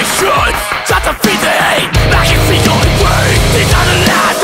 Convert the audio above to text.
Generations Just to feed the hate Back in the only way These are the last